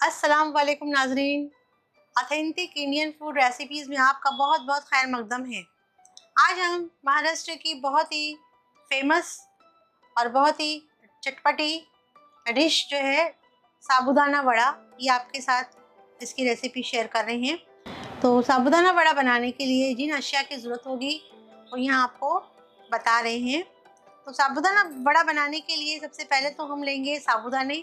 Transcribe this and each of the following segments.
अस्सलाम वालेकुम नाजरीन। ऑथेंटिक इंडियन फ़ूड रेसिपीज़ में आपका बहुत बहुत खैर मकदम है। आज हम महाराष्ट्र की बहुत ही फ़ेमस और बहुत ही चटपटी डिश जो है, साबुदाना वड़ा, ये आपके साथ इसकी रेसिपी शेयर कर रहे हैं। तो साबुदाना वड़ा बनाने के लिए जिन अशिया की ज़रूरत होगी, वो यहाँ आपको बता रहे हैं। तो साबुदाना बड़ा बनाने के लिए सबसे पहले तो हम लेंगे साबुदाने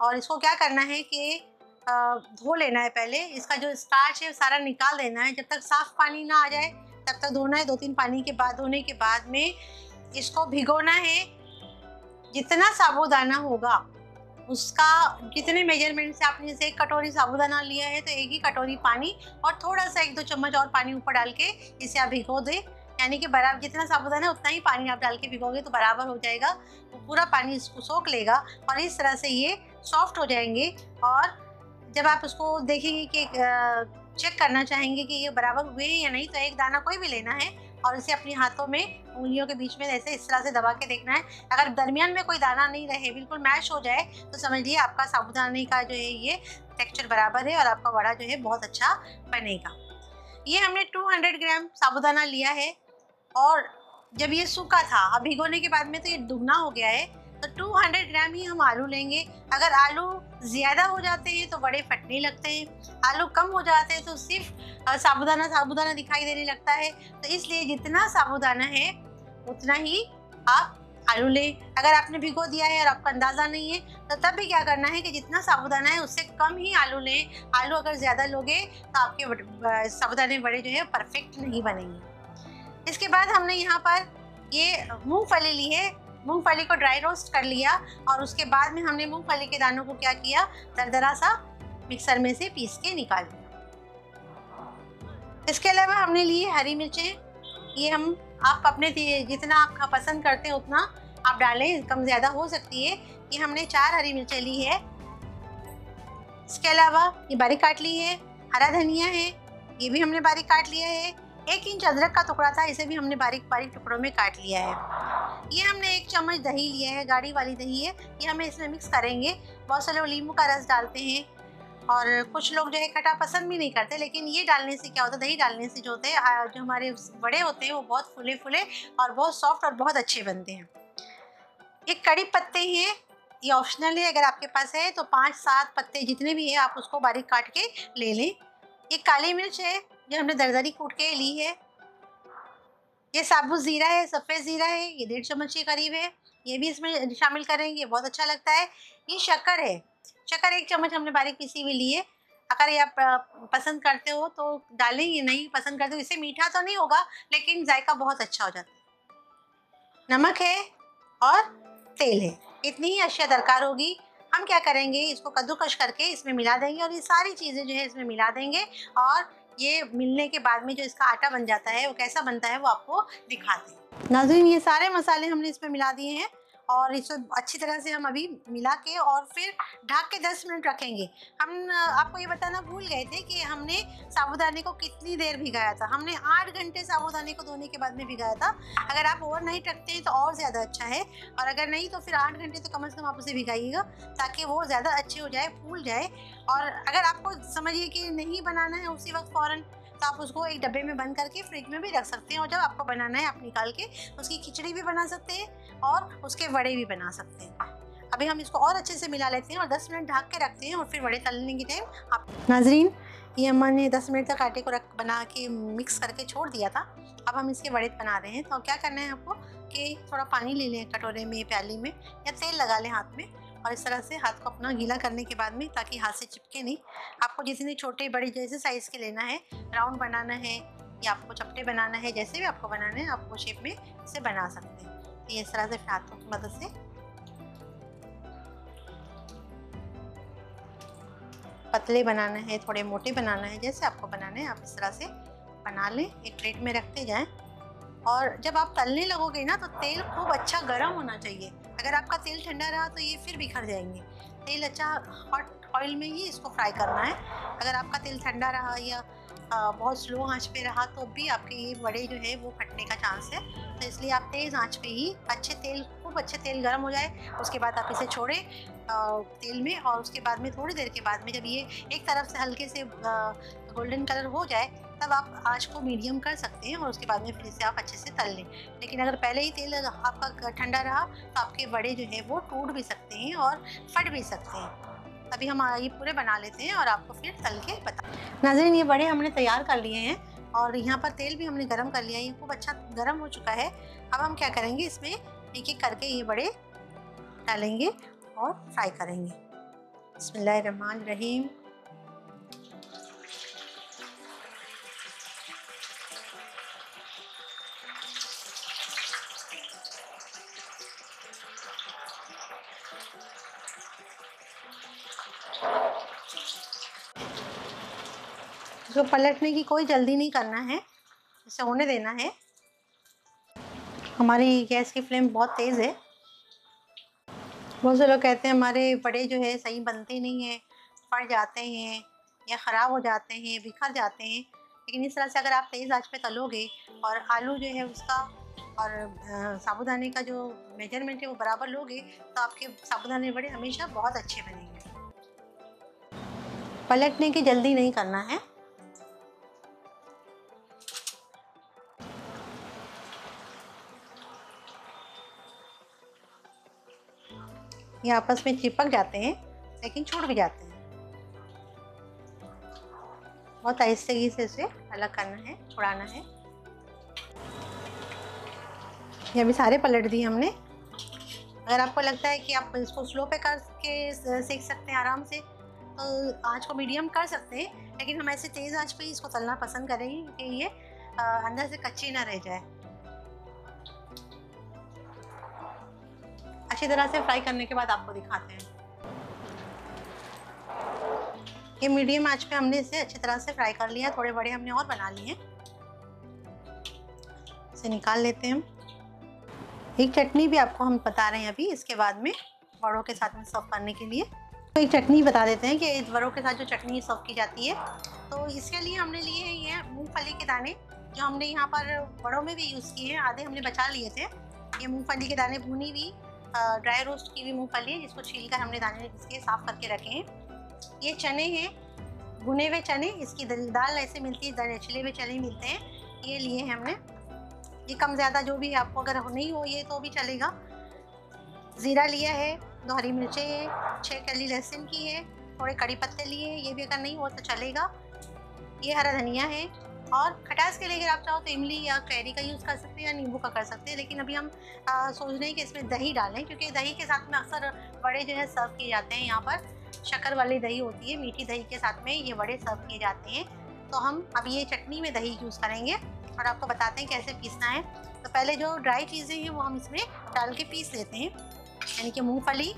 और इसको क्या करना है कि धो लेना है पहले। इसका जो स्टार्च है सारा निकाल देना है। जब तक साफ़ पानी ना आ जाए, तब तक धोना है। दो तीन पानी के बाद, धोने के बाद में इसको भिगोना है। जितना साबुदाना होगा, उसका जितने मेज़रमेंट से आपने जैसे एक कटोरी साबुदाना लिया है तो एक ही कटोरी पानी और थोड़ा सा एक दो चम्मच और पानी ऊपर डाल के इसे आप भिगो दें। यानी कि बराबर, जितना साबुदाना है उतना ही पानी आप डाल के भिगोगे तो बराबर हो जाएगा। तो पूरा पानी इसको सोख लेगा और इस तरह से ये सॉफ्ट हो जाएँगे और जब आप उसको देखेंगे कि चेक करना चाहेंगे कि ये बराबर हुए हैं या नहीं तो एक दाना कोई भी लेना है और इसे अपने हाथों में, उंगलियों के बीच में ऐसे इस तरह से दबा के देखना है। अगर दरमियान में कोई दाना नहीं रहे, बिल्कुल मैश हो जाए तो समझ लिए आपका साबुदाने का जो है ये टेक्सचर बराबर है और आपका वड़ा जो है बहुत अच्छा बनेगा। ये हमने 200 ग्राम साबुदाना लिया है। और जब ये सूखा था, अब भिगोने के बाद में तो ये दुगना हो गया है तो 200 ग्राम ही हम आलू लेंगे। अगर आलू ज़्यादा हो जाते हैं तो बड़े फटने लगते हैं। आलू कम हो जाते हैं तो सिर्फ़ साबुदाना साबुदाना दिखाई देने लगता है। तो इसलिए जितना साबुदाना है, उतना ही आप आलू लें। अगर आपने भिगो दिया है और आपका अंदाज़ा नहीं है तो तब भी क्या करना है कि जितना साबुदाना है, उससे कम ही आलू लें। आलू अगर ज़्यादा लोगे तो आपके साबुदाने बड़े जो है परफेक्ट नहीं बनेंगे। इसके बाद हमने यहाँ पर ये मूंगफली ली है। मूंगफली को ड्राई रोस्ट कर लिया और उसके बाद में हमने मूंगफली के दानों को क्या किया? दरदरा सा मिक्सर में से पीस के निकाल दिया। इसके अलावा हमने लिए हरी मिर्चें। ये हम, आप अपने जितना आप पसंद करते हैं उतना आप डालें, कम ज़्यादा हो सकती है ये हमने चार हरी मिर्चें ली है। इसके अलावा ये बारीक काट ली है, हरा धनिया है, ये भी हमने बारीक काट लिया है। एक इंच अदरक का टुकड़ा था, इसे भी हमने बारीक बारीक टुकड़ों में काट लिया है। ये हमने एक चम्मच दही लिया है, गाढ़ी वाली दही है। ये हमें इसमें मिक्स करेंगे। बहुत सारे लोग नींबू का रस डालते हैं और कुछ लोग जो है खटा पसंद भी नहीं करते, लेकिन ये डालने से क्या होता है, दही डालने से जो होते हैं जो हमारे बड़े होते हैं, वो बहुत फुले फुले और बहुत सॉफ्ट और बहुत अच्छे बनते हैं। एक कड़ी पत्ते हैं, ये ऑप्शनल है, अगर आपके पास है तो पाँच सात पत्ते जितने भी हैं, आप उसको बारीक काट के ले लें। एक काली मिर्च है जो हमने दरदरी कूट के ली है। ये साबुत ज़ीरा है, सफ़ेद ज़ीरा है, ये डेढ़ चम्मच के करीब है। ये भी इसमें शामिल करेंगे बहुत अच्छा लगता है। ये शक्कर है। शक्कर एक चम्मच हमने बारीक पीसी हुई ली है। अगर ये आप पसंद करते हो तो डालें, ये नहीं पसंद करते हो, इससे मीठा तो नहीं होगा, लेकिन जायका बहुत अच्छा हो जाता है। नमक है और तेल है। इतनी ही अशिया दरकार होगी। हम क्या करेंगे, इसको कद्दूकश करके इसमें मिला देंगे और ये सारी चीज़ें जो है इसमें मिला देंगे और ये मिलने के बाद में जो इसका आटा बन जाता है, वो कैसा बनता है, वो आपको दिखाते हैं। नाजरीन, ये सारे मसाले हमने इसमें मिला दिए हैं। और इसको अच्छी तरह से हम अभी मिला के और फिर ढक के 10 मिनट रखेंगे। हम, आपको ये बताना भूल गए थे कि हमने साबुदाने को कितनी देर भिगाया था? हमने आठ घंटे साबुदाने को धोने के बाद में भिगाया था। अगर आप ओवर नाइट रखते हैं तो और ज़्यादा अच्छा है। और अगर नहीं तो फिर आठ घंटे तो कम अज़ कम आप उसे भिगाइएगा ताकि वो ज़्यादा अच्छे हो जाए, फूल जाए। और अगर आपको समझिए कि नहीं बनाना है उसी वक्त फ़ौरन तो आप उसको एक डब्बे में बंद करके फ्रिज में भी रख सकते हैं और जब आपको बनाना है, आप निकाल के उसकी खिचड़ी भी बना सकते हैं और उसके वड़े भी बना सकते हैं। अभी हम इसको और अच्छे से मिला लेते हैं और 10 मिनट ढक के रखते हैं और फिर वड़े तलने के टाइम आप नाजरीन, ये ने 10 मिनट तक आटे को रख, बना के मिक्स करके छोड़ दिया था। अब हम इसके वड़े बना रहे हैं। तो क्या करना है आपको कि थोड़ा पानी ले लें कटोरे में, प्याली में या तेल लगा लें हाथ में। और इस तरह से हाथ को अपना गीला करने के बाद में, ताकि हाथ से चिपके नहीं। आपको जितने छोटे, बड़े जैसे साइज़ के लेना है राउंड बनाना है, या आपको चपटे बनाना है, जैसे भी आपको बनाना है, आप वो शेप में इसे बना सकते हैं। तो इस तरह से हाथों की मदद से। पतले बनाना है, थोड़े मोटे बनाना है, जैसे आपको बनाना है, आप इस तरह से बना लें। एक प्लेट में रखते जाएँ। और जब आप तलने लगोगे ना तो तेल खूब अच्छा गर्म होना चाहिए। अगर आपका तेल ठंडा रहा तो ये फिर बिखर जाएँगे। तेल अच्छा हॉट ऑयल में ही इसको फ्राई करना है। अगर आपका तेल ठंडा रहा या बहुत स्लो आँच पे रहा तो भी आपके ये बड़े जो है, वो फटने का चांस है। तो इसलिए आप तेज़ आँच पे ही अच्छे तेल, खूब अच्छे तेल गर्म हो जाए, उसके बाद आप इसे छोड़ें तेल में और उसके बाद में, थोड़ी देर के बाद में जब ये एक तरफ़ से हल्के से गोल्डन कलर हो जाए तब आप आँच को मीडियम कर सकते हैं और उसके बाद में फिर इसे आप अच्छे से तल लें। लेकिन अगर पहले ही तेल आपका ठंडा रहा तो आपके बड़े जो है वो टूट भी सकते हैं और फट भी सकते हैं। अभी हम ये पूरे बना लेते हैं और आपको फिर तल के बता नाजरीन, ये बड़े हमने तैयार कर लिए हैं और यहाँ पर तेल भी हमने गरम कर लिया है। ये खूब अच्छा गरम हो चुका है। अब हम क्या करेंगे, इसमें एक एक करके ये बड़े डालेंगे और फ्राई करेंगे। बसमिल्लर रहीम इसको पलटने की कोई जल्दी नहीं करना है। इसे होने देना है। हमारी गैस की फ्लेम बहुत तेज़ है। बहुत से लोग कहते हैं हमारे बड़े जो है सही बनते नहीं हैं, फट जाते हैं या ख़राब हो जाते हैं, बिखर जाते हैं। लेकिन इस तरह से अगर आप तेज़ आँच पे तलोगे और आलू जो है उसका और साबुदाने का जो मेज़रमेंट है वो बराबर लोगे तो आपके साबुदाने बड़े हमेशा बहुत अच्छे बनेंगे। पलटने की जल्दी नहीं करना है। ये आपस में चिपक जाते हैं लेकिन छूट भी जाते हैं। बहुत आहिस्तगी से इसे अलग करना है, छुड़ाना है। ये अभी सारे पलट दिए हमने। अगर आपको लगता है कि आप इसको स्लो पे करके सीख सकते हैं आराम से तो आँच को मीडियम कर सकते हैं, लेकिन हम ऐसे तेज़ आँच पे ही इसको तलना पसंद करेंगे कि ये अंदर से कच्ची ना रह जाए। अच्छी तरह से फ्राई करने के बाद आपको दिखाते हैं। ये मीडियम आँच पे हमने इसे अच्छी तरह से फ्राई कर लिया थोड़े बड़े हमने और बना लिए इसे निकाल लेते हैं हम। एक चटनी भी आपको हम बता रहे हैं अभी, इसके बाद में बड़ों के साथ में सर्व करने के लिए। तो एक चटनी बता देते हैं कि बड़ों के साथ जो चटनी सर्व की जाती है। तो इसके लिए हमने लिए हैं ये मूंगफली के दाने, जो हमने यहाँ पर बड़ों में भी यूज़ किए हैं, आधे हमने बचा लिए थे। ये मूंगफली के दाने भुनी हुई ड्राई रोस्ट की हुई मूंगफली है जिसको छील कर हमने दाने इसके साफ़ करके रखे हैं। ये चने हैं, भुने हुए चने, इसकी दाल ऐसे मिलती है छिले हुए चने मिलते हैं। ये लिए हैं हमने। ये कम ज़्यादा जो भी आपको अगर नहीं हो, ये तो भी चलेगा। ज़ीरा लिया है, दो हरी मिर्चें हैं छः कली लहसुन की है, थोड़े कड़ी पत्ते लिए हैं, ये भी अगर नहीं हो तो चलेगा। ये हरा धनिया है। और खटास के लिए अगर आप चाहो तो इमली या कैरी का यूज़ कर सकते हैं या नींबू का कर सकते हैं लेकिन अभी हम आ, सोच रहे हैं कि इसमें दही डालें क्योंकि दही के साथ में अक्सर बड़े जो है सर्व किए जाते हैं। यहाँ पर शक्कर वाली दही होती है मीठी दही के साथ में ये बड़े सर्व किए जाते हैं। तो हम अब ये चटनी में दही यूज़ करेंगे और आपको बताते हैं कैसे पीसना है। तो पहले जो ड्राई चीज़ें हैं वो हम इसमें डाल के पीस लेते हैं यानी कि मूँगफली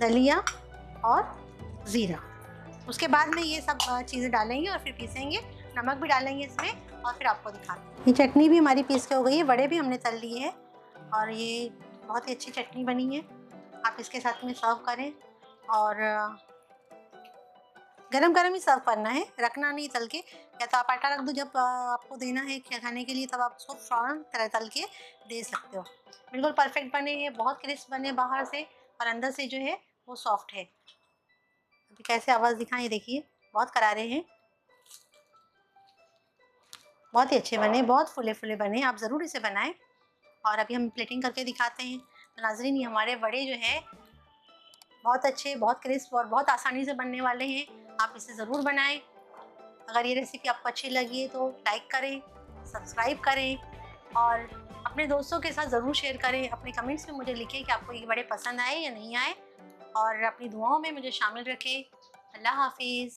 दलिया और ज़ीरा। उसके बाद में ये सब चीज़ें डालेंगे और फिर पीसेंगे। नमक भी डालेंगे इसमें और फिर आपको दिखाते ये चटनी भी हमारी पीस के हो गई है। बड़े भी हमने तल लिए हैं और ये बहुत ही अच्छी चटनी बनी है। आप इसके साथ में सर्व करें और गरम गरम ही सर्व करना है। रखना नहीं तल के। या तो आप आटा रख दो जब आपको देना है खाने के लिए, तब आप उसको फ़ौरन तरह तल के दे सकते हो। बिल्कुल परफेक्ट बने हैं, बहुत क्रिस्प बने बाहर से और अंदर से जो है वो सॉफ्ट है। कैसे आवाज़ दिखाएँ देखिए, बहुत करारे हैं। बहुत ही अच्छे बने, बहुत फुले फुले बने, आप ज़रूर इसे बनाएँ। और अभी हम प्लेटिंग करके दिखाते हैं। तो नाजरीन, ये हमारे बड़े जो है, बहुत अच्छे, बहुत क्रिस्प और बहुत आसानी से बनने वाले हैं। आप इसे ज़रूर बनाएँ। अगर ये रेसिपी आपको अच्छी लगी है तो लाइक करें, सब्सक्राइब करें और अपने दोस्तों के साथ ज़रूर शेयर करें। अपने कमेंट्स में मुझे लिखें कि आपको ये बड़े पसंद आए या नहीं आए। और अपनी दुआओं में मुझे शामिल रखें। अल्लाह हाफिज़।